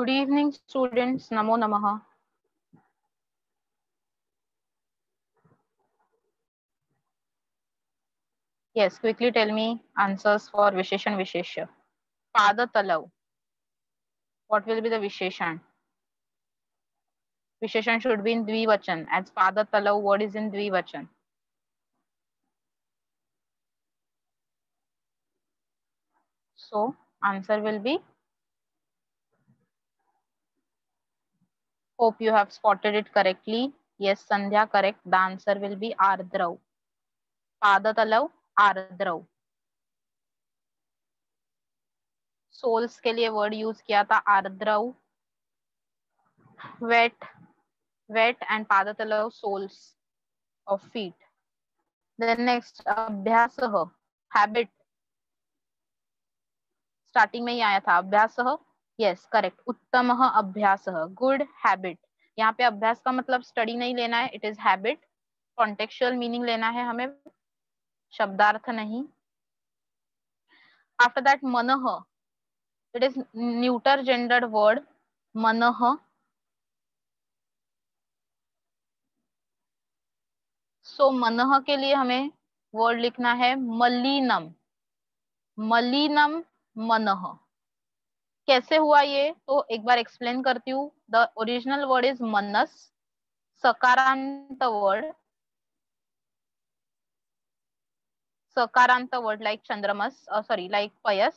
Good evening, students. Namo Namaha. Yes, quickly tell me answers for Visheshan Vishesha. Pada Talav. What will be the Visheshan? Visheshan should be in Dvivachan. As Pada Talav, what is in Dvivachan? So, answer will be Hope you have spotted it correctly. Yes, Sandhya, correct. The answer will be Ardrav. Padatalav, Ardrav. Soles के लिए word use किया था आर्द्रव wet wet and पादतलव soles of feet then next अभ्यास habit starting में ही आया था अभ्यास यस करेक्ट उत्तम अभ्यास गुड हैबिट यहाँ पे अभ्यास का मतलब स्टडी नहीं लेना है it is habit contextual meaning लेना है हमें। शब्दार्थ नहीं। आफ्टर दैट मन. It is neuter gendered word मन. सो मन के लिए हमें वर्ड लिखना है मलिनम। मलिनम मन। कैसे हुआ ये? तो एक बार एक्सप्लेन करती हूँ। द ओरिजिनल वर्ड इज़ मनस सकारांत वर्ड सकारांत वर्ड लाइक चंद्रमस सॉरी लाइक पयस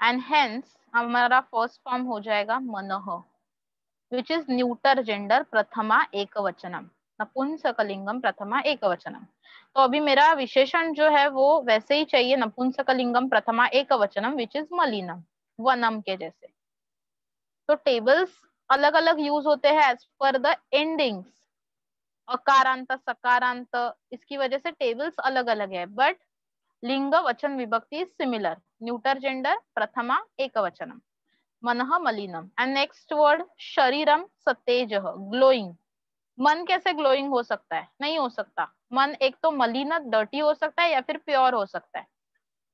एंड हेंस हमारा फ़र्स्ट फॉर्म हो जाएगा मनह विच इज़ न्यूटर जेंडर प्रथमा एक वचनम नपुंसकलिंगम प्रथमा एक वचनम तो अभी मेरा विशेषण जो है वो वैसे ही चाहिए नपुंसकलिंगम प्रथमा एक वचनम विच इज़ मलिनम, वनम के जैसे। तो टेबल्स अलग अलग यूज़ होते हैं एज पर द एंडिंग्स अकारांत, सकारांत, इसकी वजह से टेबल्स अलग अलग है बट लिंग वचन विभक्ति सिमिलर न्यूटर जेंडर प्रथमा एक वचनम मन मलिनम। एंड नेक्स्ट वर्ड शरीरम, सतेज ग्लोइंग मन कैसे ग्लोइंग हो सकता है? नहीं हो सकता। मन एक तो मलिन डर्टी हो सकता है या फिर प्योर हो सकता है।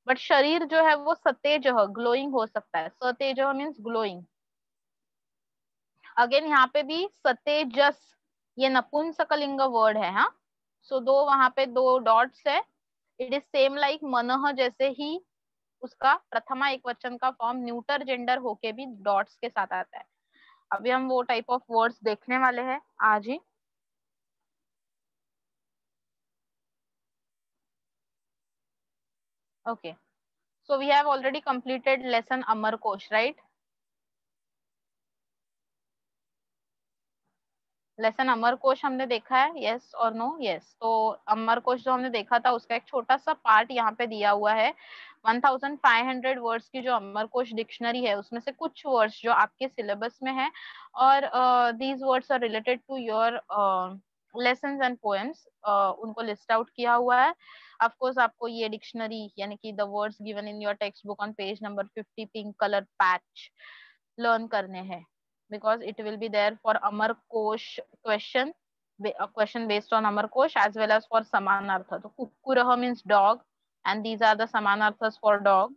बट शरीर जो है वो सतेज ग्लोइंग हो सकता है। सतेज मीन्स ग्लोइंग अगेन यहाँ पे भी सतेजस ये नपुंसकलिंग वर्ड है हाँ? सो so, दो वहाँ पे दो डॉट्स है। इट इज़ सेम लाइक मनह जैसे ही उसका प्रथमा एक वचन का फॉर्म न्यूटर जेंडर होके भी डॉट्स के साथ आता है। अभी हम वो टाइप ऑफ़ वर्ड्स देखने वाले हैं आज ही। Okay. So, we have already completed lesson amar kosh right? Lesson Amar Kosh हमने देखा है यस और नो यस तो अमर कोश जो हमने देखा था, उसका एक छोटा सा पार्ट यहाँ पे दिया हुआ है। 1500 वर्ड्स की जो अमर कोश डिक्शनरी है, उसमें से कुछ वर्ड्स जो आपके सिलेबस में है, और these words are related to your lesson and poems उनको लिस्ट आउट किया हुआ है। अफकोर्स आपको ये डिक्शनरी यानी कि the words given in your text book on page number fifty pink colour patch learn करने हैं। Because it will be there for Amar Kosh question question based on Amar Kosh as well as for समान अर्थ तो कुकुरह means dog and these are the समान for dog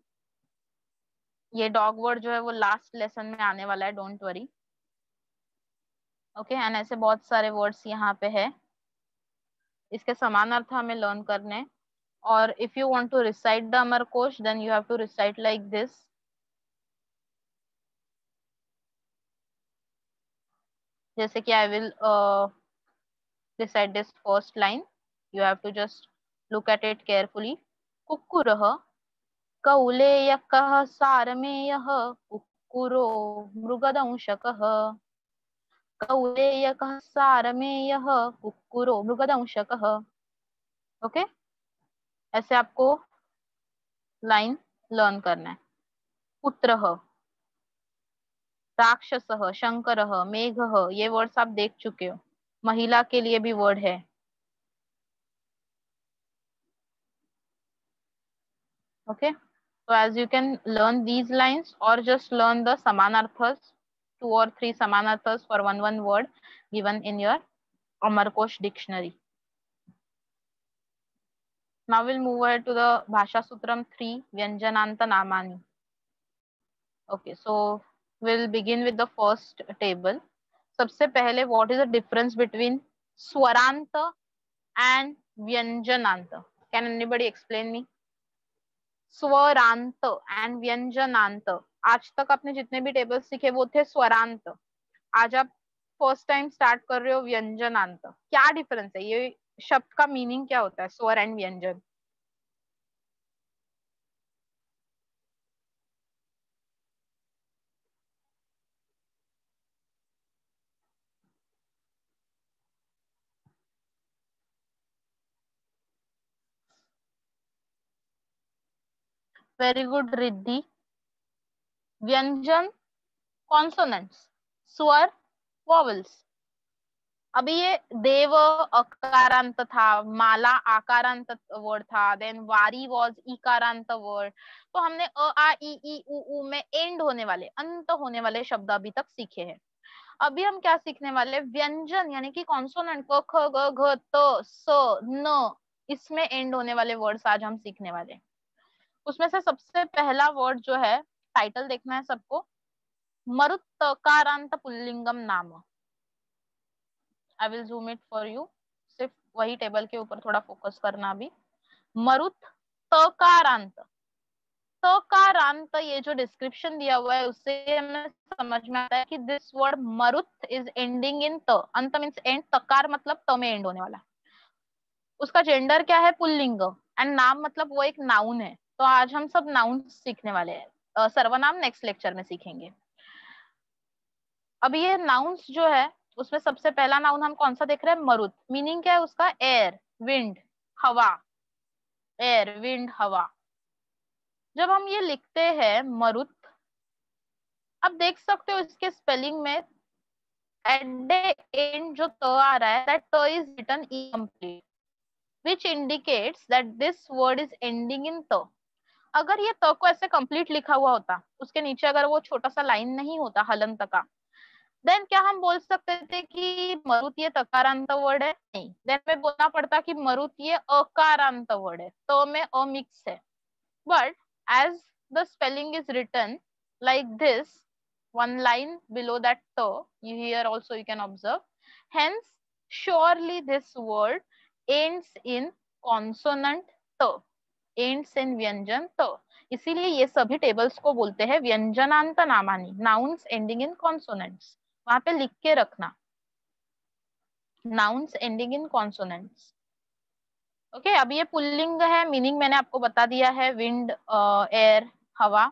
ये dog word जो है, वो लास्ट लेसन में आने वाला है डोंट वरी ओके एंड ऐसे बहुत सारे वर्ड्स यहाँ पे है। इसके समान अर्थ हमें लर्न करने। और if you want to recite the Amar Kosh then you have to recite like this जैसे कि I will decide this first line you have to just look at it carefully कुक्कुरः कौलेयकः सारमेयः कुक्कुरो मृगदंशकः। कौलेयकः सारमेयः कुक्कुरो मृगदंशकः। ओके? ऐसे आपको लाइन लर्न करना है। पुत्रः, राक्षस, शंकर, मेघ, ये वर्ड्स आप देख चुके हो। महिला के लिए भी वर्ड है। okay so as you can learn these lines or just learn the samanarthas two or three samanarthas for one one word given in your amarkosh dictionary now we'll move ahead to the bhasha sutram 3 vyanjananta namani okay so will begin with the first table सबसे पहले what is the difference between स्वरांत and व्यंजनांत can anybody explain me स्वरांत and व्यंजनांत आज तक आपने जितने भी टेबल्स सीखे, वो थे स्वरांत। आज आप फ़र्स्ट टाइम स्टार्ट कर रहे हो व्यंजनांत। क्या डिफरेंस है? ये शब्द का मीनिंग क्या होता है? स्वर एंड व्यंजन। वेरी गुड रिद्धि व्यंजन कॉन्सोनेंट्स स्वर वॉवल्स अभी ये देव, अकारांत था, माला, आकारांत वर्ड था देन वारी वॉज़ इकारांत वर्ड तो हमने अ, आ, ई ई, उ उ में एंड होने वाले, अंत होने वाले शब्द अभी तक सीखे हैं। अभी हम क्या सीखने वाले? व्यंजन, यानी कि कॉन्सोनेंट क ख, ग, घ, त, स, न, इसमें एंड होने वाले वर्ड्स आज हम सीखने वाले उसमें से सबसे पहला वर्ड जो है टाइटल देखना है सबको। मरुत्कारांत पुल्लिंगम नाम। I will zoom it for you सिर्फ़ वही टेबल के ऊपर थोड़ा फोकस करना अभी मरुत तकारांत तकारांत ये जो डिस्क्रिप्शन दिया हुआ है, उससे हमें समझ में आता है कि दिस वर्ड मरुत इज़ एंडिंग इन त अंत मीन्स एंड तकार मतलब त में एंड होने वाला। उसका जेंडर क्या है? पुल्लिंग एंड नाम मतलब वो एक नाउन है। तो आज हम सब नाउन सीखने वाले हैं। सर्वनाम नेक्स्ट लेक्चर में सीखेंगे। अब ये नाउन्स जो है, उसमें सबसे पहला नाउन हम कौन सा देख रहे हैं? मरुत। मीनिंग क्या है उसका? एयर विंड हवा। एयर विंड हवा। जब हम ये लिखते हैं, मरुत अब देख सकते हो इसके स्पेलिंग में एट द एंड जो त आ रहा है दैट त is written incomplete which indicates that this word is ending in त अगर ये त को ऐसे कंप्लीट लिखा हुआ होता, उसके नीचे अगर वो छोटा सा लाइन नहीं होता हलन का देन क्या हम बोल सकते थे कि मरुत ये तकारांत वर्ड है? नहीं. देन में बोलना पड़ता कि मरुत ये अकारांत वर्ड है. तो में अमिक्स है. But as the spelling is return like this one line below that to you here also you can observe. Hence, surely this word ends in consonant to ends in व्यंजन to इसीलिए ये सभी tables को बोलते हैं व्यंजनांत नामानी nouns ending in consonants वहाँ पे लिख के रखना। Nouns ending in consonants okay अब ये पुल्लिंग है मीनिंग मैंने आपको बता दिया है विंड एयर हवा।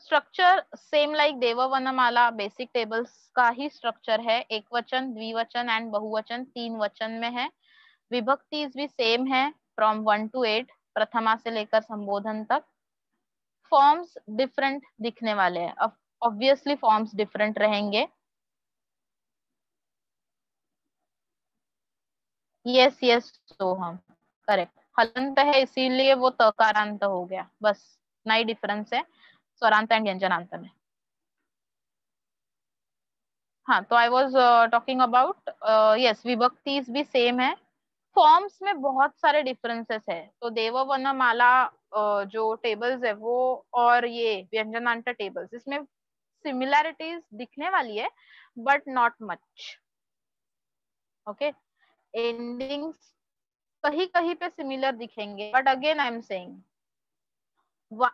स्ट्रक्चर सेम लाइक देववनमाला बेसिक टेबल्स का ही स्ट्रक्चर है। एक वचन द्विवचन एंड बहुवचन तीन वचन में है। विभक्ति भी सेम है। फ्रॉम वन टू एट प्रथमा से लेकर संबोधन तक फॉर्म्स डिफरेंट दिखने वाले हैं। ऑब्वियसली फॉर्म्स डिफरेंट रहेंगे। यस यस तो हम करेक्ट हलंत है, इसीलिए वो तकारांत हो गया। बस, नई डिफरेंस है, स्वरांत एंड व्यंजनांत में। हाँ तो I was talking about yes विभक्ति भी सेम है। फॉर्म्स में बहुत सारे डिफरेंसेस है। तो देववन माला uh, जो टेबल्स है वो और ये व्यंजनांत टेबल्स इसमें सिमिलैरिटीज दिखने वाली है but not much okay endings कहीं कहीं पे सिमिलर दिखेंगे but again I am saying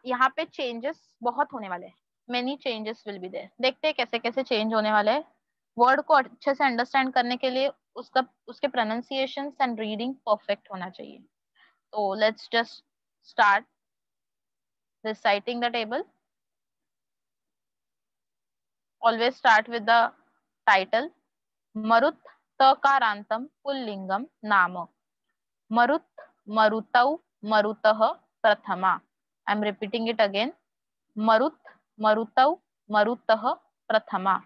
यहाँ पे चेंजेस बहुत होने वाले हैं। Many changes will be there देखते हैं कैसे कैसे चेंज होने वाले हैं। वर्ड को अच्छे से अंडरस्टैंड करने के लिए उसका, उसके प्रोनाउंसिएशन एंड रीडिंग परफेक्ट होना चाहिए। तो let's just start reciting the table always start with the title मरुत तकारांतम पुल्लिंगम नाम मरुत मरुत मरुत प्रथमा I am repeating it again मरुत मरुत मरुत प्रथमा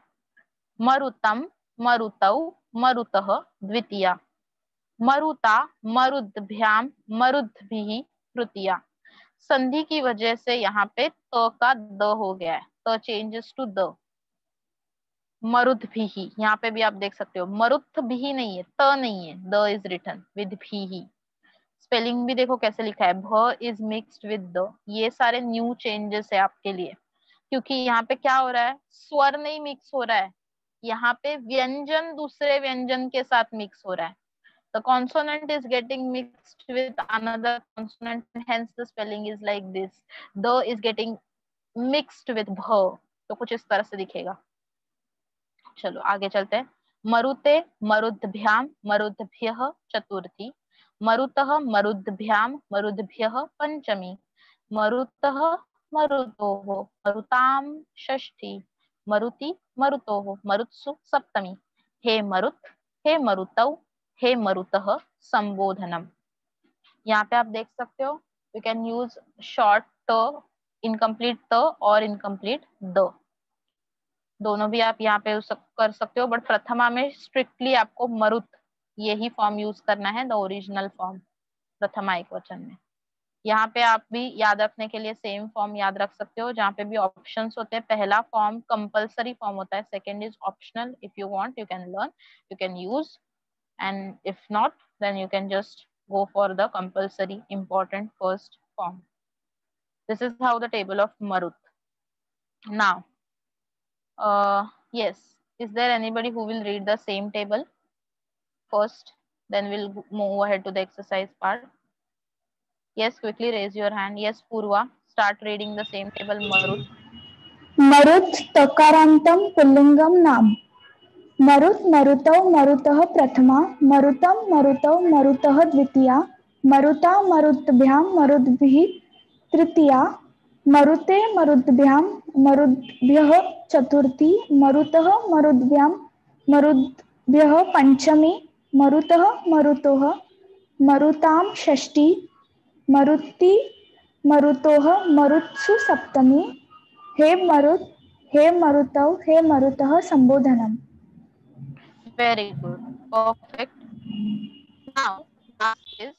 मरुतम marutau मरुतः द्वितीया। मरुता मरुद्भ्याम मरुद्भिः तृतीया। संधि की वजह से यहाँ पे त का द हो गया है। त चेंजेस टू द। मरुद भी ही यहाँ पे भी आप देख सकते हो। मरुथ भी नहीं है, त नहीं है। द इज़ रिटर्न विद भी। ही स्पेलिंग भी देखो कैसे लिखा है। भ इज़ मिक्सड विद द। ये सारे न्यू चेंजेस है आपके लिए। क्योंकि यहाँ पे क्या हो रहा है? स्वर नहीं मिक्स हो रहा है। यहाँ पे व्यंजन दूसरे व्यंजन के साथ मिक्स हो रहा है। The consonant is getting mixed with another consonant hence the spelling is like this. The is getting mixed with bh तो कुछ इस तरह से दिखेगा। चलो, आगे चलते हैं। मरुते मरुद्भ्याम मरुद्भ्य चतुर्थी। मरुत मरुद्भ्याम मरुद्भ्य पंचमी। मरुत मरुतो मरुताम षष्ठी। मरुति मरुतो हो मरुत्सु सप्तमी। हे मरुत, हे मरुतौ, हे मरुत संबोधनम। यहाँ पे आप देख सकते हो यू कैन यूज़ शॉर्ट ट इनकम्प्लीट त और इनकम्प्लीट द दोनों भी आप यहाँ पे कर सकते हो बट प्रथमा में स्ट्रिक्टली आपको मरुत यही फॉर्म यूज़ करना है द ओरिजिनल फॉर्म प्रथमा एक वचन में। यहाँ पे आप भी याद रखने के लिए सेम फॉर्म याद रख सकते हो, जहाँ पे भी ऑप्शन होते हैं। पहला फॉर्म कंपलसरी फॉर्म होता है second is optional if you want you can learn you can use and if not then you can just go for the compulsory important first form this is how the table of Marut now yes is there anybody who will read the same table first then will move ahead to the exercise part yes, quickly raise your hand. Yes, purva, start reading the same table, marut. Marut, takarantam pullingam nam. मरुत मरुतौ मरुतः प्रथमा मरुतं मरुतौ मरुतः द्वितीया मरुता मरुद्भ्यां मरुद्भिः तृतीया मरुते मरुद्भ्यां मरुद्भ्यः चतुर्थी मरुतः मरुद्भ्यां मरुद्भ्यः पञ्चमी मरुतः मरुतोः मरुतां षष्ठी मरुति मरुतोह मरुत्सु सप्तमी। हे मरुत, हे मरुतव हे मरुतः संबोधनम। Very good perfect now is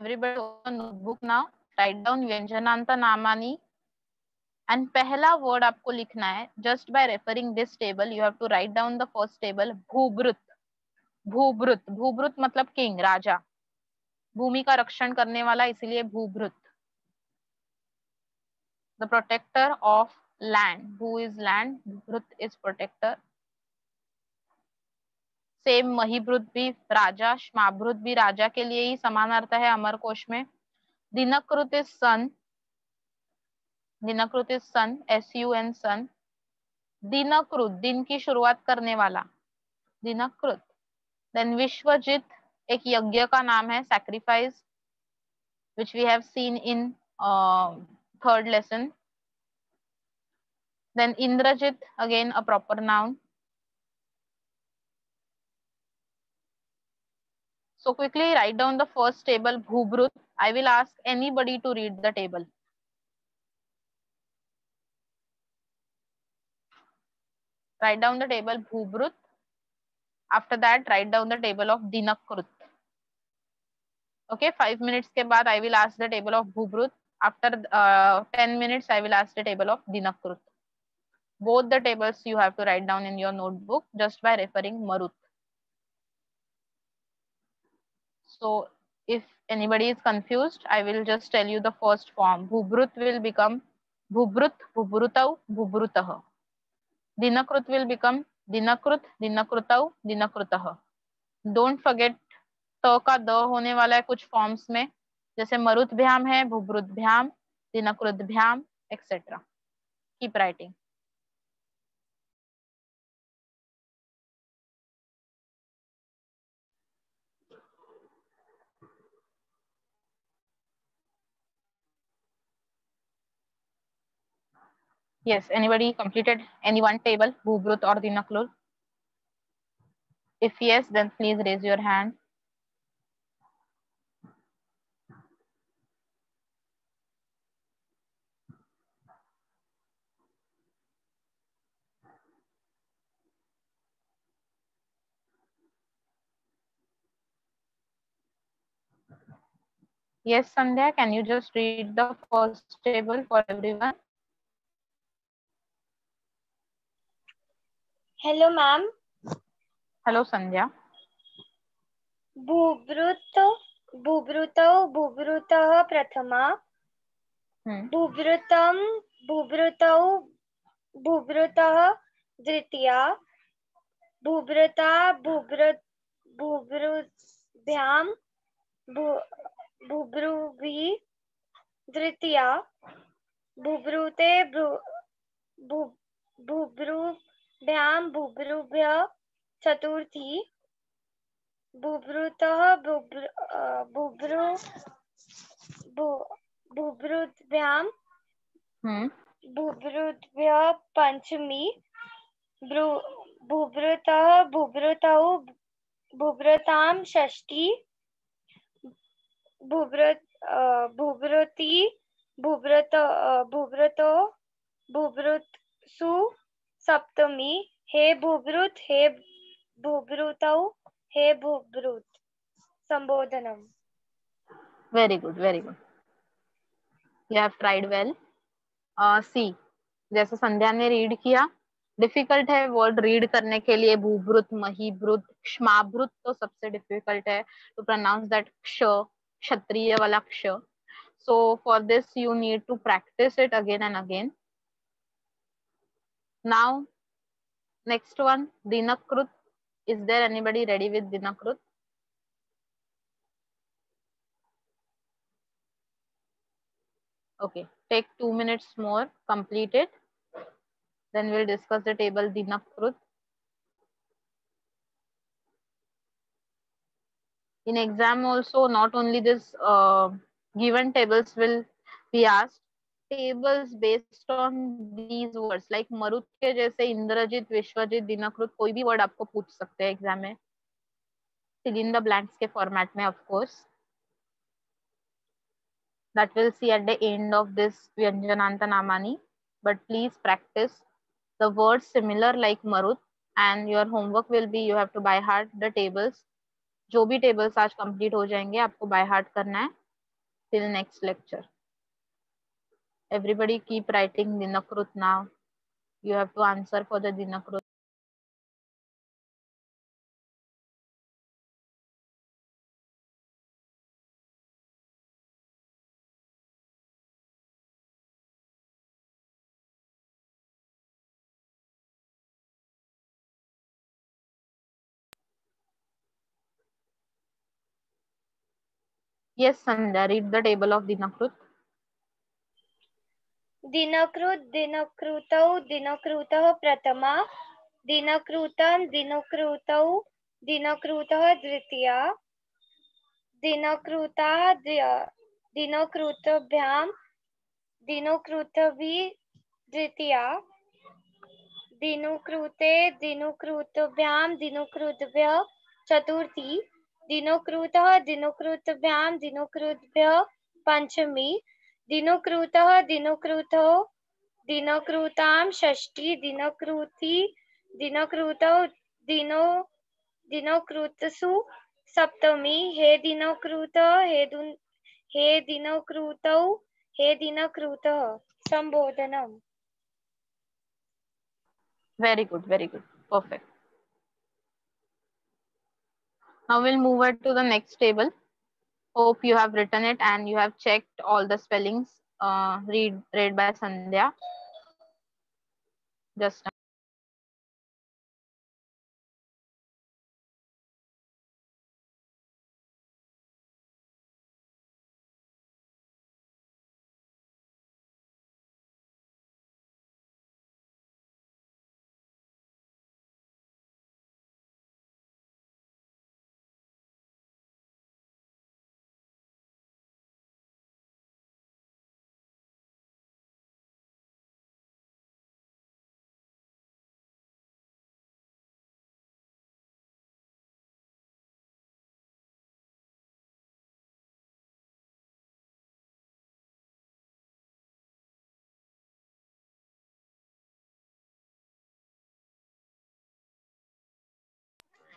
everybody open notebook now write down व्यंजनांत नामानी and पहला word आपको लिखना है just by referring this table you have to write down the first table भूभृत भूभृत भूभृत मतलब किंग, राजा। भूमि का रक्षण करने वाला इसलिए भूभृत। The protector of land. Who is land? bhrut is protector. Same महिभृत भी, राजा श्माभृत भी राजा के लिए ही समान अर्थ है अमर कोश में। दिनकृत is sun दिनकृत is sun S U N sun दिनकृत, दिन की शुरुआत करने वाला। दिनकृत. देन विश्वजित एक यज्ञ का नाम है sacrifice which we have seen in third lesson then Indrajit again a proper noun So quickly write down the first table, Bhubrut. I will ask anybody to read the table. Write down the table Bhubrut. After that, write down the table of Dinakrut. Okay, five minutes ke baad I will ask the table of Bhubrut. After uh, 10 minutes, I will ask the table of Dinakrut. Both the tables you have to write down in your notebook just by referring Marut. So if anybody is confused, I will just tell you the first form. Bhubrut will become Bhubrut, Bhubrutau, Bhubrutah. Dinakrut will become Dinakrut, Dinakrutau, Dinakrutah. Don't forget त का the होने वाला है कुछ forms में जैसे मरुत भ्याम है भूभ्रुत भ्याम दिनकृत भ्याम etcetera keep writing Yes, anybody completed any one table, Bhubrut or Dinaklur? If yes, then please raise your hand. Yes, Sandhya, can you just read the first table for everyone? Hello ma'am hello Sandhya बुब्रुत बुब्रुतौ बुब्रुतः प्रथमा बुब्रुतं बुब्रुतौ भूभृतः द्वितीया भूभृता भूभृ भूभृभ्यां भूभ्रुभिः तृतीया भूभृते भूभ्रुभ्यां भूभ्रुभ्य चतुर्थी भूभृतः भूभ्रु भूभृद्भ्यां भूभृद्भ्य पंचमी भूभृतः भूभृतौ भूभृतां षष्ठी भूभृत भूभृति भूभृत भूभृतो भूभृत्सु सप्तमी हे भूभृत हे भूभृतौ हे भूभृत संबोधनम। Very good very good. You have tried well. uh, see जैसे संध्या ने रीड किया डिफ़िकल्ट है वर्ड रीड करने के लिए भूभृत महीभृत क्षमाभृत तो सबसे डिफ़िकल्ट है। टू प्रोनाउंस दैट क्ष क्षत्रिय वाला क्ष so for this you need to practice it again and again now next one दिनकृत is there anybody ready with दिनकृत okay take two minutes more complete it then will discuss the table दिनकृत in exam also not only this uh, given tables will be asked tables based on these words like marut के जैसे इंद्रजीत विश्वजीत दिनकृत कोई भी word आपको पूछ सकते हैं exam में fill in the blanks के फॉर्मेट में of course that we'll see at the end of this vyanjananta namani but please practice the words similar like marut and your homework will be you have to by heart the tables जो भी tables आज complete हो जाएँगे, आपको by heart करना है। Till next lecture everybody keep writing दिनकृत now you have to answer for the दिनकृत yes, sandhya, read the table of dinakrut दिनकृत दिनकृतौ दिनकृतः प्रथमा दिनकृतं दिनकृतौ दिनकृतः द्वितीया दिनकृता दिनकृतभ्यां दिनकृतभिः द्वितीया दिनुकृते दिनुकृतभ्यां दिनुकृतभ्यः चतुर्थी दिनकृतः दिनकृतभ्यां दिनकृतभ्यः पञ्चमी। दिनकृतः दिनकृतौ दिनकृतां षष्ठी। दिनकृति दिनकृतौ दिनो दिनकृतसु सप्तमी। हे दिनकृत हे दुन, हे दिनकृतौ हे दिनकृतः संबोधनम। Very good very good. Perfect. Now we'll move on to the next table Hope you have written it and you have checked all the spellings. Uh, read read by Sandhya. Just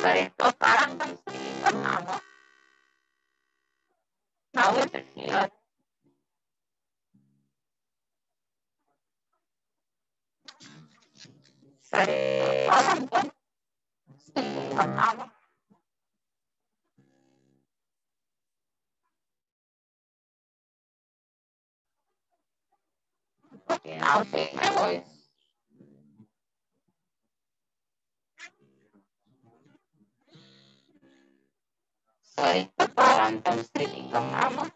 Sarebbe parang vestito, no? No, perché sarebbe parang vestito, no? Porque não tem coisa. Sorry, Parantam Srilingam Nama.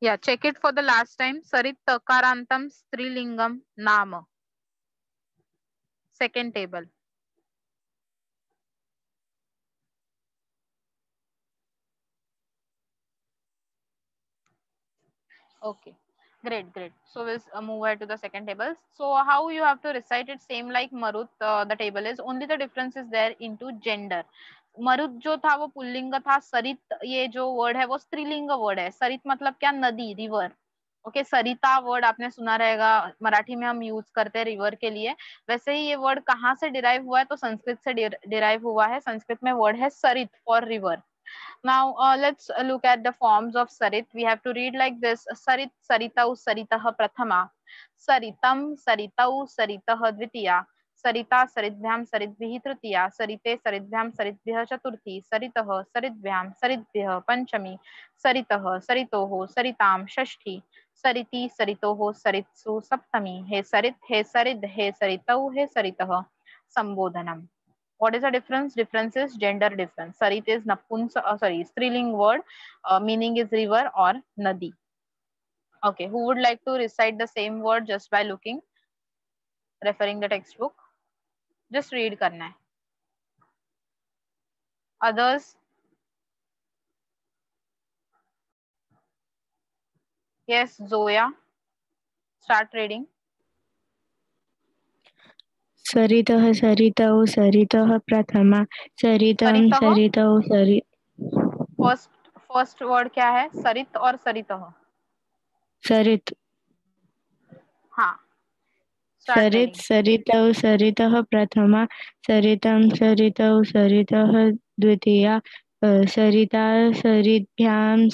Yeah, check it for the last time. Sarit Takarantam Strilingam Nama. Second table. Okay, great, great. So we'll uh, move ahead to the second table. So how you have to recite it same like Marut, uh, the table is only the difference is there into gender. मरुत जो था वो pulling था सरित ये जो word है वो स्त्रीलिंग वर्ड है सरित मतलब क्या नदी रिवर ओके okay, सरिता वर्ड आपने सुना रहेगा मराठी में हम यूज़ करते हैं रिवर के लिए वैसे ही ये वर्ड कहाँ से डिराइव हुआ है तो संस्कृत से डिराइव हुआ है संस्कृत में वर्ड है सरित for river Now uh, let's look at the forms of Sarit. We have to read like this. Sarit, Saritau, Saritah Prathama. Saritam, Saritau, Saritah. सरिता सरिद्भ्याम सरिद्भिः तृतीया सरिते सरिद्भ्याम सरिद्भ्यः चतुर्थी सरितः सरिद्भ्याम सरिद्भ्यः पंचमी सरितः सरितोः सरितां षष्ठी सरिति सरितोः सरित्सु सप्तमी हे सरित हे सरिद हे सरितौ हे सरितः संबोधनम what is the difference difference is gender difference sarit is napunsa uh, sorry striling word uh, meaning is river or nadi okay who would like to recite the same word just by looking referring the textbook just read karna hai others yes zoya. Start reading. सरितः सरितौ सरितः प्रथमा सरितं सरितौ सरि first first word क्या है? सरित और सरितः सरित हाँ. सरित सरितौ सरितः प्रथमा सरितं सरितौ सरितः द्वितीया सरिता सरिद्भ्यां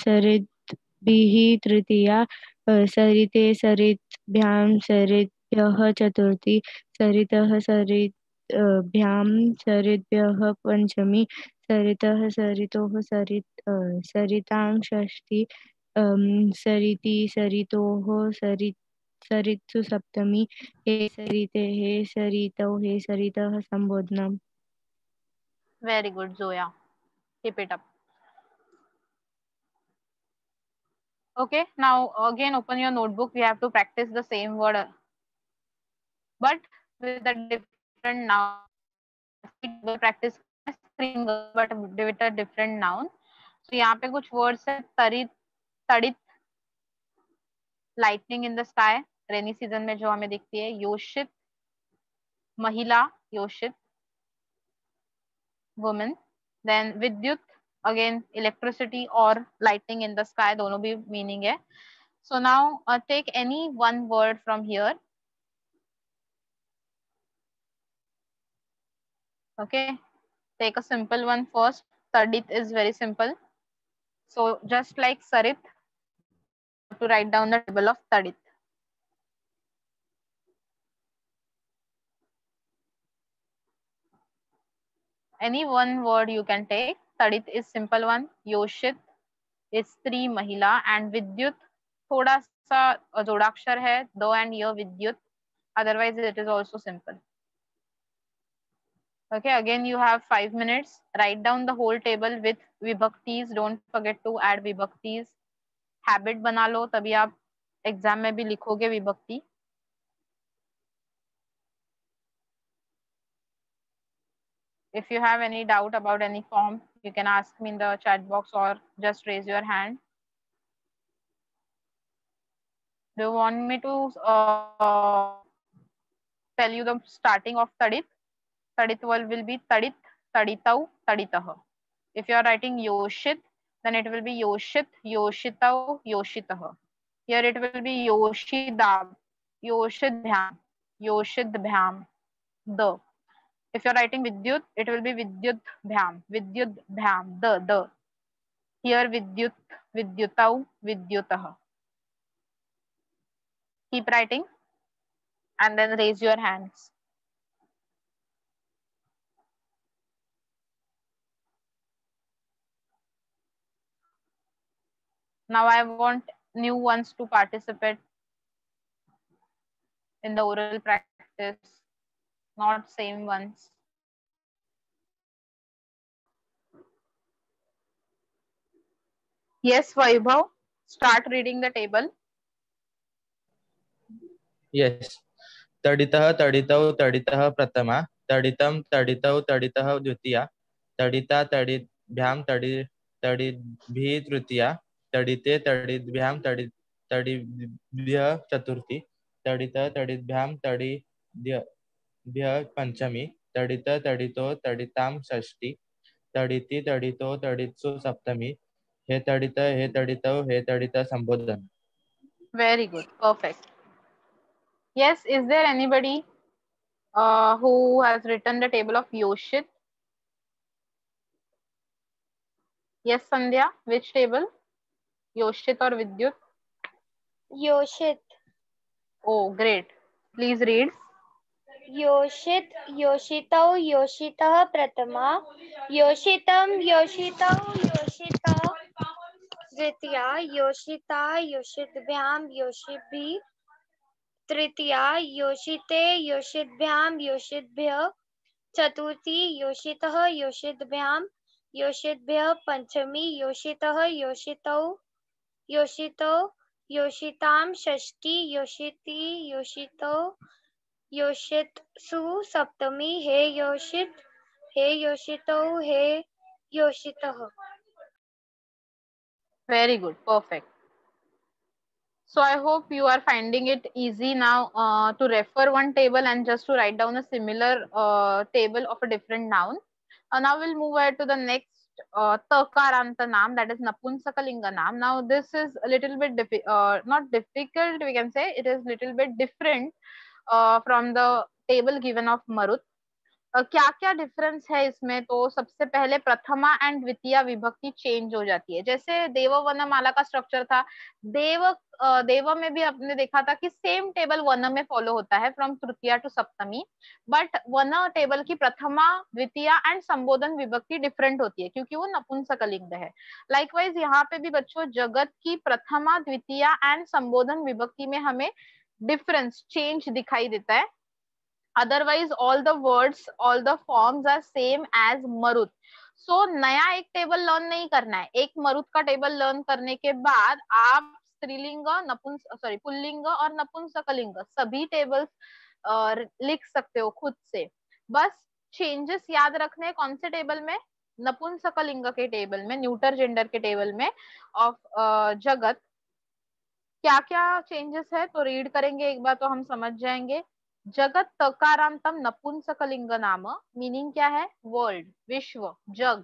सरिद्भिः तृतीया सरिते सरिद्भ्यां सरिद्भ्यः चतुर्थी, सरितः सरिद्भ्यां सरिद्भ्यः पञ्चमी, सरितः सरितोः सरित् सरितां षष्ठी सरिति सरितोः सरित्, सरित्सु सप्तमी, हे सरिते, हे सरितौ, हे सरितः संबोधनम् very good, zoya. Keep it up. Okay now again open your notebook we have to practice the same word but with a different noun. We practice string but with a different noun. So यहाँ पे कुछ words है Tarit तड़ित lightning in the sky rainy season में जो हमें दिखती है योशित महिला योशित woman then vidyut again electricity or lightning in the sky dono bhi meaning hai so now uh, take any one word from here. Okay? Take a simple one first. Tadit is very simple. So just like sarit to write down the table of tadit. Any one word you can take. तड़ित is simple one योषित स्त्री महिला and विद्युत थोड़ा सा जोड़ाक्षर है दो and यो विद्युत otherwise it is also simple okay again you have five minutes write down the whole table with विभक्तिज don't forget to add विभक्तिज हैबिट बना लो तभी आप एग्ज़ाम में भी लिखोगे विभक्ति If you have any doubt about any form, you can ask me in the chat box or just raise your hand. Do you want me to uh, tell you the starting of Tadit? Tadit will be Tadit, Taditau, Taditah. If you are writing Yoshit, then it will be Yoshit, Yoshitau, Yoshitah. Here it will be Yoshidab, Yoshidbhyam, Yoshidbhyam, the. If you're writing Vidyut, it will be Vidyut Bhyam, Vidyut Bhyam, the, the. Here Vidyut, Vidyutau, Vidyutah. Keep writing and then raise your hands. Now I want new ones to participate in the oral practice, not same ones. Yes, Vaibhav, start reading the table. Yes. तडितः तडितौ तडितः प्रथमा तडितं तडितौ तडितः द्वितीया तडिता तडिभ्यां तडि तडिभिः तृतीया तडिते तडिभ्यां तडि तडिभ्यः चतुर्थी तडित तडिभ्यां तडिभ्यः पंचमी तडित तडितो तडितां षष्ठी तडिति तडितो तडित्सु सप्तमी हे तडित हे तडितौ हे तडित संबोधन very good perfect Yes, is there anybody uh, who has written the table of Yoshit? Yes, Sandhya, which table? Yoshit or Vidyut? Yoshit. Oh, great. Please read. योषित, योषितौ, योषितः प्रथमा, योषितं, योषितौ योषितौ द्वितीया, योषिता, योषितभ्यां, योषिभिः तृतीया, योषिते योषिभ्याम योषिभ्य चतुर्थी, योषितः, योषितभ्यां, योषितभ्य पंचमी योषितः, योषितौ योषितौ, योषितां षष्ठी, योषिति, योषितौ योषितसु सप्तमी हे योषित हे योषितौ हे योषितः very good perfect So I hope you are finding it easy now uh, to refer one table and just to write down a similar uh, table of a different noun. Uh, now we'll move ahead to the next uh, takaranta naam that is napunsakalinga naam. Now this is a little bit diffi uh, not difficult we can say it is little bit different uh, from the table given of Marut. क्या क्या difference है इसमें? तो सबसे पहले प्रथमा and द्वितीय विभक्ति change हो जाती है। जैसे देव वनमाला का स्ट्रक्चर था देव देव में भी आपने देखा था कि सेम टेबल वन में फॉलो होता है फ्रॉम तृतीया टू सप्तमी। बट वन टेबल की प्रथमा द्वितीय एंड संबोधन विभक्ति डिफरेंट होती है क्योंकि वो नपुंसकलिंग है। लाइकवाइज यहाँ पे भी बच्चों जगत की प्रथमा द्वितीय एंड संबोधन विभक्ति में हमें डिफरेंस चेंज दिखाई देता है। Otherwise all the words all the forms are same as marut. So नया एक टेबल लर्न नहीं करना है। एक मरुत का टेबल लर्न करने के बाद आप स्त्रीलिंग नपुंस सॉरी पुल्लिंग और नपुंसकलिंग सभी टेबल्स लिख सकते हो खुद से। बस चेंजेस याद रखने कौन से टेबल में? नपुंसकलिंग के टेबल में न्यूटर जेंडर के टेबल में ऑफ़ जगत। क्या क्या चेंजेस है तो रीड करेंगे, एक बार तो हम समझ जाएँगे। जगत तकारांतम नपुंसकलिंग नाम मीनिंग क्या है? वर्ल्ड विश्व, जग।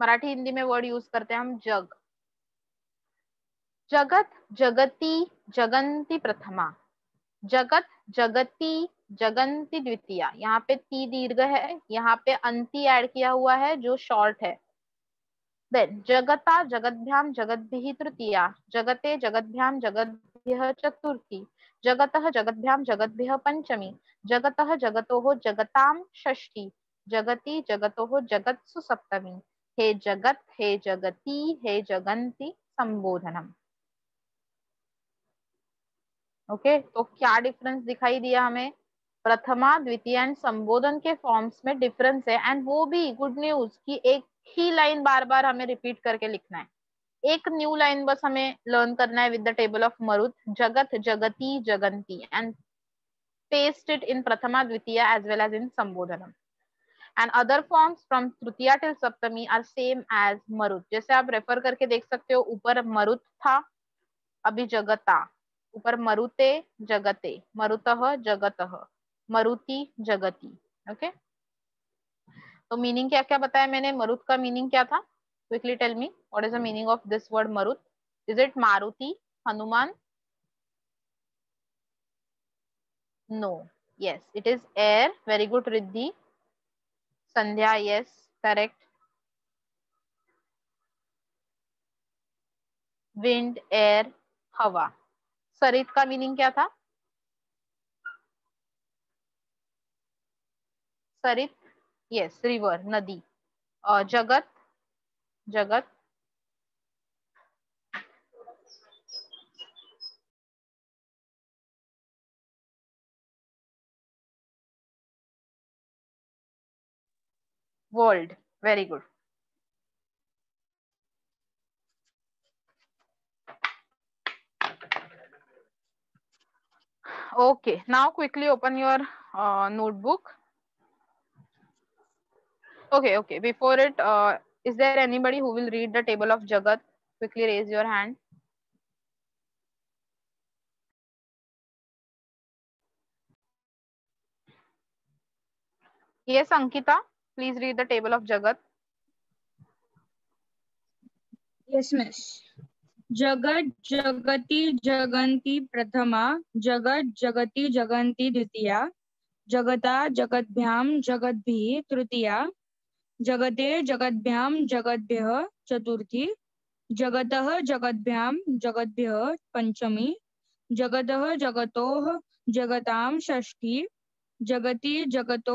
मराठी हिंदी में वर्ड यूज़ करते हैं हम, जग। जगत, जगती, जगंती प्रथमा। जगत, जगती, जगंती द्वितीय। यहाँ पे ती दीर्घ है, यहाँ पे अंति ऐड किया हुआ है, जो शॉर्ट है। देन जगता जगद्भ्याम जगद्भि तृतीया जगते जगद्भ्याम जगद्भ्य चतुर्थी जगतः जगद्भ्याम जगद्भ्यः पंचमी जगतः जगतोः जगताम षष्ठी जगति जगतोः जगत्सु सप्तमी हे जगत हे जगती हे जगंती संबोधनम ओके okay, तो क्या डिफरेंस दिखाई दिया हमें? प्रथमा द्वितीय एंड संबोधन के फॉर्म्स में डिफरेंस है। एंड वो भी गुड न्यूज़ कि एक ही लाइन बार बार हमें रिपीट करके लिखना है। एक न्यू लाइन बस हमें लर्न करना है विद द टेबल ऑफ़ मरुत जगत, जगती, जगंती एंड पेस्ट इट इन प्रथमा, द्वितीय एज वेल एज इन संबोधनम। एंड अदर फॉर्म्स फ्रॉम तृतीया टिल सप्तमी आर सेम एज मरुत जैसे आप रेफर करके देख सकते हो, ऊपर मरुत था, अभी जगता। ऊपर मरुते जगते। मरुत, जगत। मरुति, जगति। ओके तो मीनिंग क्या क्या बताया मैंने? मरुत का मीनिंग क्या था? Quickly tell me what is the meaning of this word Marut? Is it Maruti, Hanuman? No yes, it is air. Very good riddhi sandhya yes, correct. Wind, air, हवा। सरित का मीनिंग क्या था? सरित yes river nadi. Uh, jagat jagat. World very good. Okay now quickly open your uh, notebook okay okay. Before it uh, is there anybody who will read the table of jagat? Quickly raise your hand. Yes ankita. Please read the table of Jagat. Yes, miss. Jagat Jagati Jaganti Prathama, Jagat Jagati Jaganti Ditya, Jagata Jagatbhyam Jagadbhi Tritiya, जगते जगद्याम जगदभ्य चतुर्थी। जगत जगदभ्याम जगदभ्य पंचमी। जगत जगत जगता षष्ठी। जगति जगत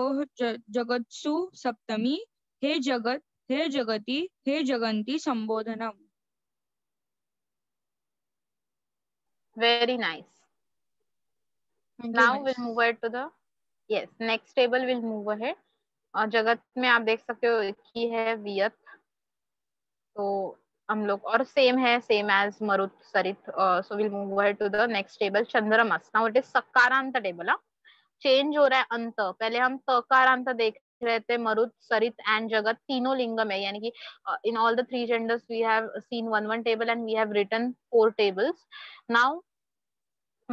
जगत्सु सप्तमी। हे जगत हे जगति हे जगंती संबोधनम। Very nice now will move to the yes next table will move ahead और जगत में आप देख सकते हो एक ही है वियत। तो हम लोग, और सेम है same as Marut, Sarith so will move ahead to the next table चंद्रमस now it is सकारांत टेबल चेंज हो रहा है अंत। पहले हम तकार अंत देख रहे थे, मरुत, सरित एंड जगत तीनों लिंगम है यानी कि in all the three genders we have seen one one table and we have written four tables now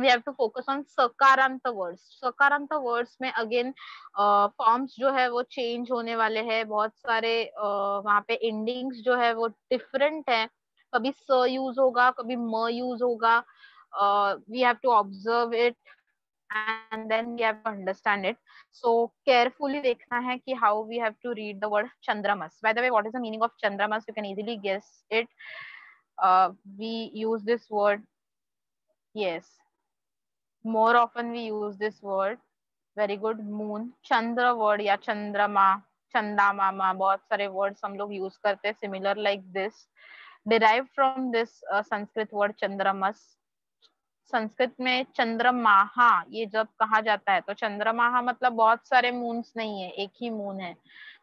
we have to focus on सकारांत वर्ड्स सकारांत वर्ड्स में फॉर्म्स uh, जो है वो चेंज होने वाले हैं बहुत सारे uh, वहाँ पे एंडिंग्स जो है वो डिफरेंट है कभी स यूज़ होगा कभी म यूज़ होगा we have to observe it then we have to understand it so carefully dekhna hai ki how we have to read the word chandramas by the way what is the meaning of chandramas you can easily guess it uh, we use this word yes more often we use this word very good moon chandra word ya chandrama chandamama bahut sare words hum log use karte hain similar like this derived from this uh, sanskrit word chandramas Sanskrit में चंद्रमाहा ये जब कहा जाता है तो चंद्रमाहा मतलब बहुत सारे मून्स नहीं है एक ही मून है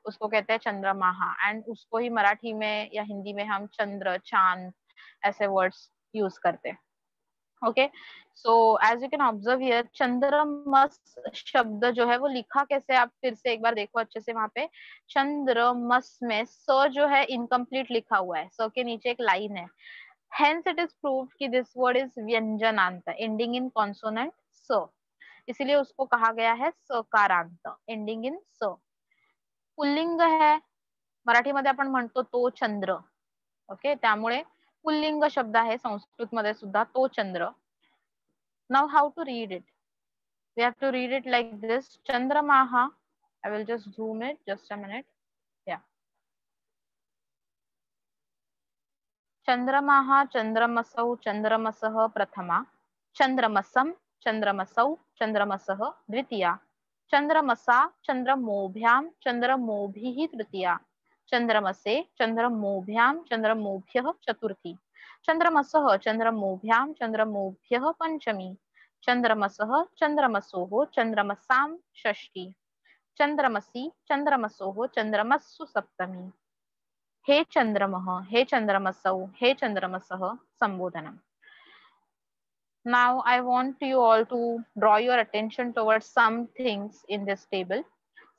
उसको कहते हैं चंद्रमाहा एंड उसको ही मराठी में या हिंदी में हम चंद्र चाँद ऐसे वर्ड्स यूज़ करते हैं okay so as you can observe here चंद्रमस शब्द जो है वो लिखा कैसे आप फिर से एक बार देखो अच्छे से वहाँ पे। चंद्रमस में स जो है इनकम्प्लीट लिखा हुआ है। स के नीचे एक लाइन है। Hence it is proved कि this word is व्यंजनांत, ending in consonant स इसलिए उसको कहा गया है सकारांत एंडिंग इन स पुल्लिंग है। मराठीमध्ये आपण म्हणतो तो चंद्र. ओके त्यामुळे पुल्लिंग शब्द आहे संस्कृत मध्ये तो चंद्र. Now how to read it we have to read it like this. chandramaha i will just zoom it, just a minute. चंद्रमाः चंद्रमसौ, चंद्रमसः, प्रथमा. चंद्रमसम चंद्रमसौ, चंद्रमसः, द्वितीया. चंद्रमसा, चंद्रमोभ्यां, चंद्रमोभिः, तृतीया. चंद्रमसे चंद्रमोभ्यां चंद्रमोभ्य चतुर्थी। चंद्रमस चंद्रमोभ्यां चंद्रमोभ्य पंचमी चंद्रमस चंद्रमसो चंद्रमसा षष्ठी। चंद्रमसी चंद्रमसो चंद्रमस्सु सप्तमी। हे चंद्रम, हे चंद्रमसौ, हे चंद्रमस संबोधनम। Now, i want you all to draw your attention towards some things in this table.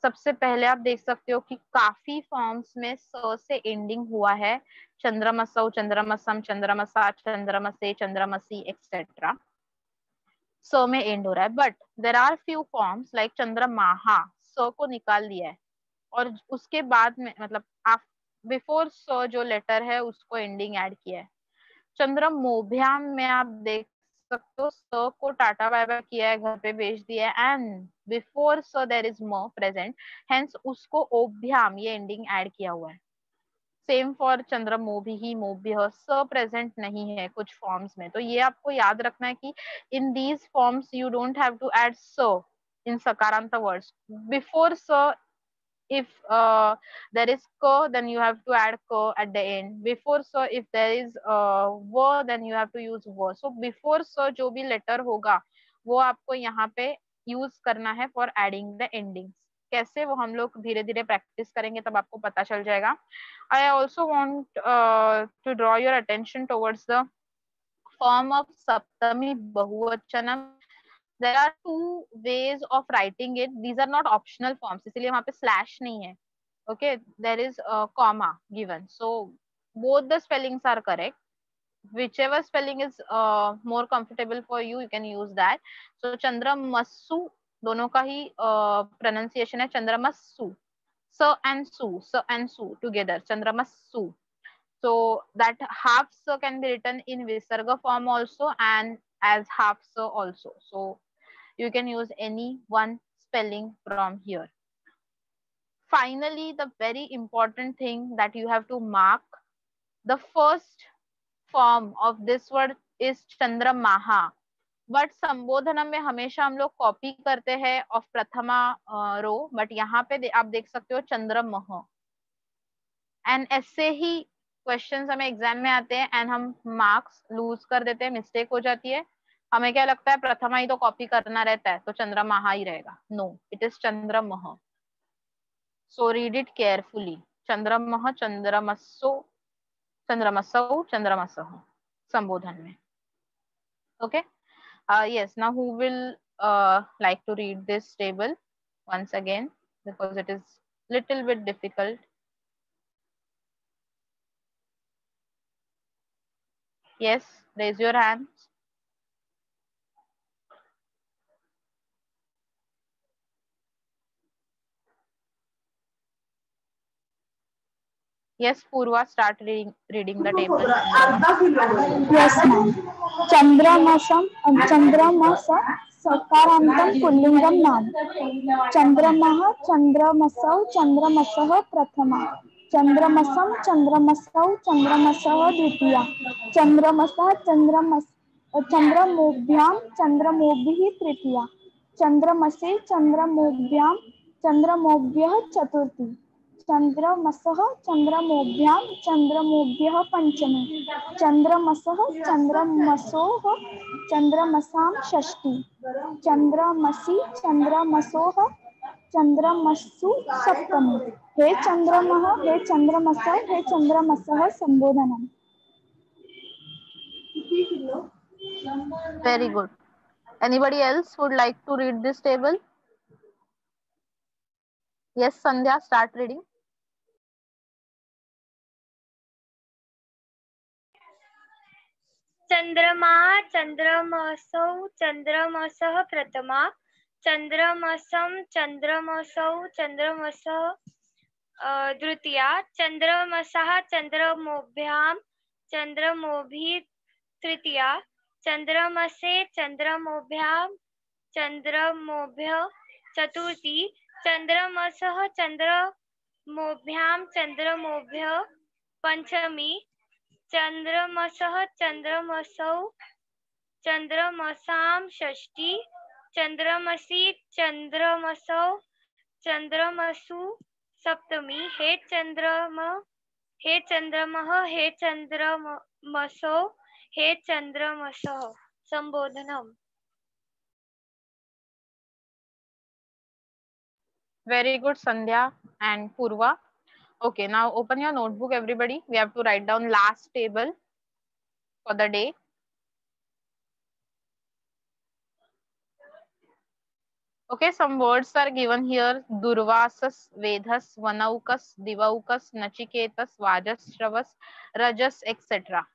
सबसे पहले आप देख सकते हो कि काफ़ी फॉर्म्स में स से एंडिंग हुआ है। चंद्रमसौ चंद्रमसम चंद्रमसा, चंद्रमसे, चंद्रमसी एक्सेट्रा स में एंड हो रहा है। But there are few forms like चंद्रमाहा, स को निकाल दिया है। और उसके बाद में मतलब आप बिफोर स जो लेटर है, उसको एंडिंग ऐड किया है। चंद्र मोभ्याम में आप देख सकते हो? स को टाटा बाय बाय किया है, घर पे भेज दिया है। एंड बिफोर स देर इज़ म प्रेजेंट हेंस उसको ओभ्याम ये एंडिंग ऐड किया हुआ है। सेम फॉर चंद्र मोभी ही मोभ्य स प्रेजेंट नहीं है कुछ फॉर्म्स में। तो ये आपको याद रखना है कि in these forms you don't have to add स in सकारांत words before so if uh, there is ko then you have to add ko at the end. Before so if there is uh, wo then you have to use wo. So before so जो भी letter होगा वो आपको यहाँ पे use करना है for adding the endings कैसे वो हम लोग धीरे धीरे प्रैक्टिस करेंगे तब आपको पता चल जाएगा. I also want to draw your attention towards the form of सप्तमी बहुवचनम there are two ways of writing it these are not optional forms इसलिए वहाँ पे स्लैश नहीं है. Okay there is comma given so both the spellings are correct whichever spelling is more comfortable for you you can use that so चंद्र मस्सु दोनों का ही pronunciation है. चंद्रमसु स एंड सु स एंड सु टूगेदर चंद्रमसु सो दैट हाफ़ स कैन बी रिटर्न इन विसर्ग form also and as half स also so you can use any one spelling from here finally the very important thing that you have to mark the first form of this word is chandramaha but संबोधनम में हमेशा हम लोग copy करते हैं of Prathama row but यहाँ पे आप देख सकते हो चंद्रमह एंड ऐसे ही क्वेश्चंस हमें एग्ज़ाम में आते हैं एंड हम मार्क्स लूज कर देते हैं मिस्टेक हो जाती है हमें क्या लगता है, प्रथमा ही तो कॉपी करना रहता है तो चंद्रमा ही रहेगा। नो इट इज़ चंद्रमह सो रीड इट केयरफुली चंद्रम चंद्रमसो चंद्रमसो चंद्रमस संबोधन में। Okay yes now who will like to read this table once again because it is little bit difficult yes raise your hands yes, purva, start reading reading the table. yes ma'am चंद्रमासम चंद्रमास सकारांतम, पुल्लिंगम नाम। चंद्रमः, चंद्रमसौ, चंद्रमसः प्रथमा। चंद्रमसम चंद्रमसौ, चंद्रमसः द्वितीया। चंद्रमसः, चंद्रमस चंद्रमोभ्याम चंद्रमोभिः तृतीया। चंद्रमसे चंद्रमोभ्याम चंद्रमोभ्यः चतुर्थी। चंद्रमसः चंद्रमोभ्या चंद्रमोभ्य पंचमी। चंद्रमसः चंद्रमसोः चंद्रमसां षष्ठी। चंद्रमसि चंद्रमसोः चंद्रमस्सु सप्तमी। हे चंद्रमः, हे चंद्रमस, हे चंद्रमसः संबोधनम्। Very good. Anybody else would like to read this table? Yes, sandhya, start reading. चंद्रमा चंद्रमसौ चंद्रमस प्रथमा, चंद्रमसं चंद्रमसौ चंद्रमस द्वितीया, चंद्रमसः चंद्रमोभ्यां चंद्रमोभि तृतीया, चंद्रमसे चंद्रमोभ्यां चंद्रमोभ्य चतुर्थी, चंद्रमस चंद्रमोभ्यां चंद्रमोभ्य पंचमी चंद्रमसः चंद्रमसौ, चंद्रमसां षष्ठी, चंद्रमसि चंद्रमसौ, चंद्रमसु सप्तमी, हे चंद्रम, हे चंद्रमः, हे चंद्रमसौ, हे चंद्रमसः। संबोधनम। Very good Sandhya and purva. Okay now open your notebook everybody. We have to write down last table for the day. Okay some words are given here. Durvasas vedhas vanaukas divaukas nachiketas vajasravas rajas etc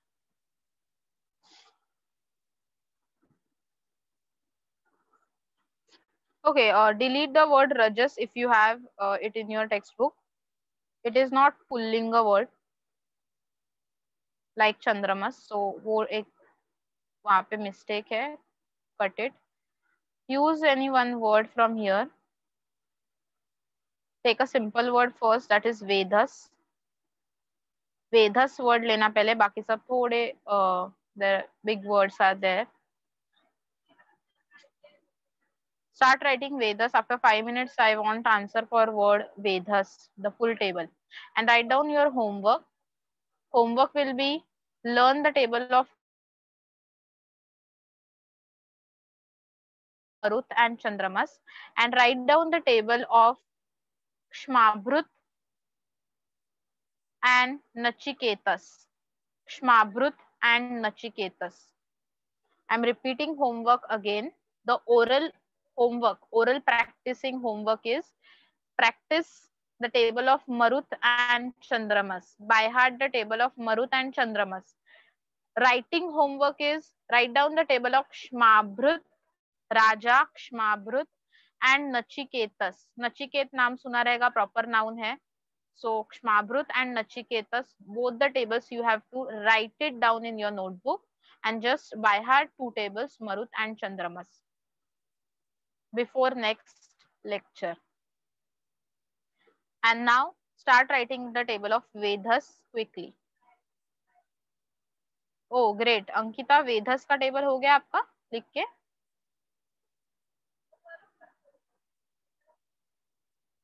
Okay, uh, delete the word rajas if you have uh, it in your textbook. It is not pulling a word like चंद्रमस so वो एक वहाँ पे mistake है cut it use any one word from here take a simple word first that is वेधस वेधस word लेना पहले, बाकी सब थोड़े big words are there Start writing Vedas. After five minutes, I want answer for word Vedas, the full table. And write down your homework. Homework will be learn the table of Marut and Chandramas and write down the table of Shmabhrut and Nachiketas. Shmabhrut and Nachiketas. I'm repeating homework again. The oral homework, oral practicing homework is practice the table of Marut and Chandramas. By heart the table of Marut and Chandramas. Writing homework is write down the table of Shmabhrut, Raja, Shmabhrut and Nachiketas. Nachiket naam suna rahega, proper noun hai. So Shmabhrut and Nachiketas, both the tables you have to write it down in your notebook and just by heart two tables, Marut and Chandramas before next lecture. And now start writing the table of Vedas quickly. Oh, great. Ankita Vedas का table हो गया आपका लिख के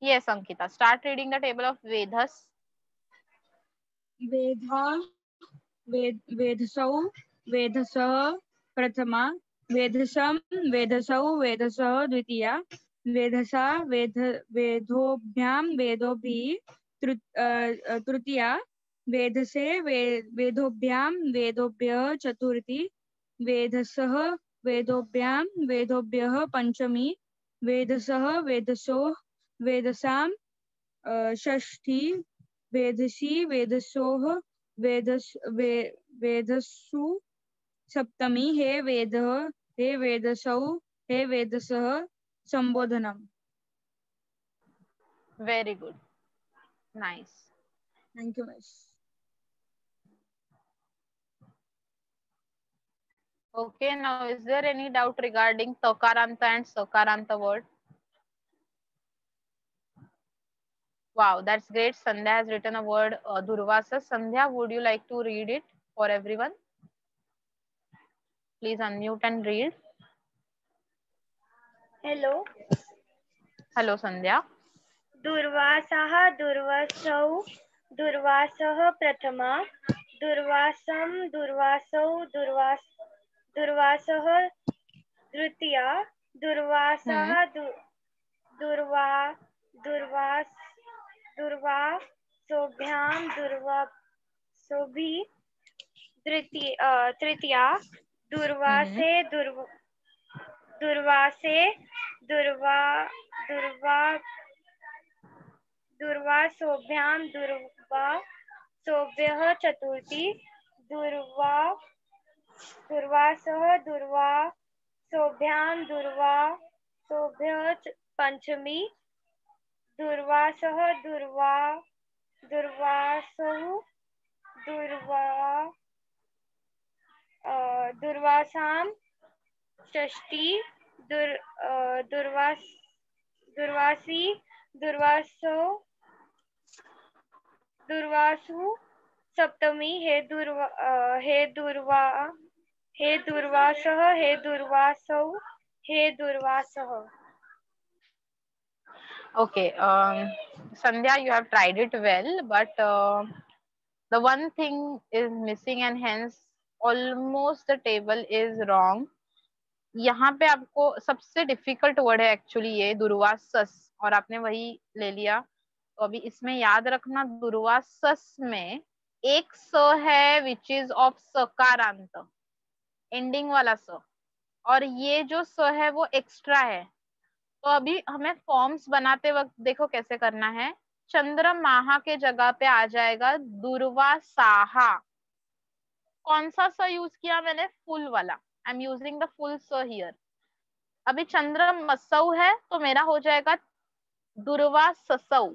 Yes, Ankita. Start reading the table of Vedas. Vedha वेद वेदसौ वेदसः प्रथमा वेदसं वेदसौ वेदसः द्वितीया वेदसा वेद वेदोभ्यां वेदोभिः तृतीया वेदसे वे वेदोभ्यां वेदोभ्यः चतुर्थी वेदसः वेदोभ्यां वेदोभ्यः वेदसः वेधसो वेदसां अ, षष्ठी वेदसी वेदसोः वेदस वे वेदसु सप्तमी हे वेदः हे वेदसौ हे वेदसः संबोधनम Very good. Nice. Thank you miss Okay, now is there any doubt regarding Takaranta and Sakaranta word? Wow, that's great. Sandhya has written a word, uh, Durvasa. Sandhya, would you like to read it for everyone? Please unmute and read. Hello. Hello, Sandhya. दुर्वासः दुर्वासौ दुर्वासः प्रथमा दुर्वासं दुर्वासौ दुर्वास दुर्वासः द्वितीया दुर्वासः दुर्वा दुर्वास दुर्वासोभ्यां दुर्वासोभि तृतीय अ, तृतीया दुर्वासे दुर्व दुर्वासे दुर्वा दुर्वा दुर्वासोभ्यां दुर्वासोभ्यः चतुर्थी दुर्वा दुर्वासः दुर्वासोभ्यां दुर्वासोभ्यः च- पञ्चमी दुर्वासः दुर्वा दुर्वासौ दुर्वा अ, दुर्वासां षष्ठी दुर् अ, दुर्वास दुर्वासी दुर्वासो दुर्वासु सप्तमी हे दुर्वा अ, हे दुर्वा हे दुर्वासः हे दुर्वासौ हे दुर्वासः um, Sandhya, you have tried it well, but uh, the one thing is missing and hence almost the table is wrong यहाँ पे आपको सबसे डिफ़िकल्ट वर्ड है एक्चुअली ये, दुर्वासस, और आपने वही ले लिया। तो अभी इसमें याद रखना, दुर्वासस में एक स है विच इज़ ऑफ़ सकारांत एंडिंग वाला स। और ये जो स है, वो एक्स्ट्रा है। तो अभी हमें फॉर्म्स बनाते वक्त देखो कैसे करना है। चंद्रमाहा के जगह पे आ जाएगा दुर्वासाहा। कौन सा स यूज़ किया मैंने? फुल वाला। I am using the full स हियर अभी चंद्र मसऊ है तो मेरा हो जाएगा दुर्वास ससऊ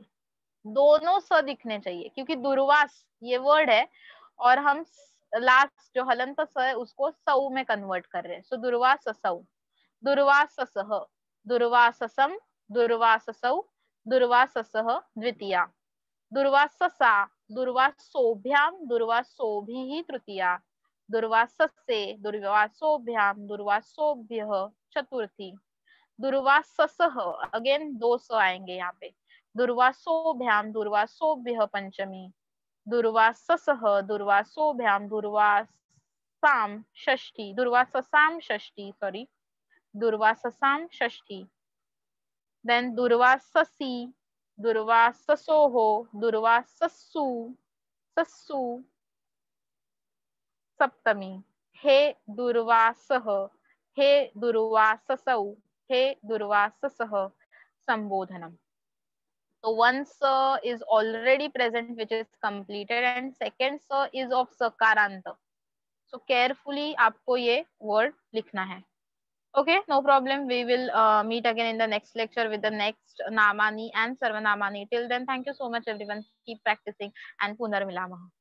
दोनों स दिखने चाहिए, क्योंकि दुर्वास ये वर्ड है, और हम लास्ट जो हलंत स है, उसको सऊ में कन्वर्ट कर रहे हैं। सो दुर्वास ससऊ दुर्वास सह दुर्वाससम दुर्वाससौ दुर्वाससः द्वितीया। दुर्वाससा दुर्वासोभ्याम दुर्वासोभिः तृतीया। दुर्वाससे दुर्वासोभ्याम दुर्वासोभ्य चतुर्थी। दुर्वाससः अगेन दो स आएँगे यहाँ पे। दुर्वासोभ्याम दुर्वासोभ्य पंचमी। दुर्वाससः दुर्वासोभ्याम दुर्वासाम षष्ठी। दुर्वाससाम षष्ठी सॉरी दुर्वाससाम षष्ठी। देन दुर्वाससी दुर्वाससोहो दुर्वासस्सु सस्सु सप्तमी हे दुर्वासः हे दुर्वाससौ हे दुर्वाससः संबोधनम so one sa is already present which is completed and second sa is of sakaranta so carefully आपको ये word लिखना है Okay, no problem. We will uh, meet again in the next lecture with the next Namani and Sarvanamani. Till then, thank you so much, everyone. Keep practicing and Punar Milamaha.